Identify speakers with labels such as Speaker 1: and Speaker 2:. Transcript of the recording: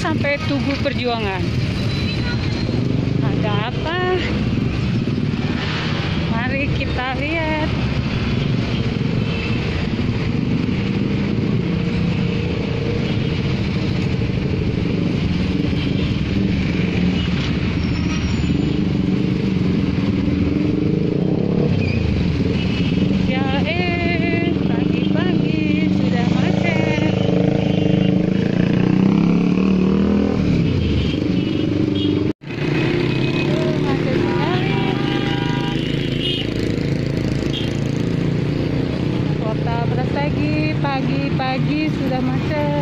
Speaker 1: sampai Tugu Perjuangan. Ada apa? pagi sudah macet.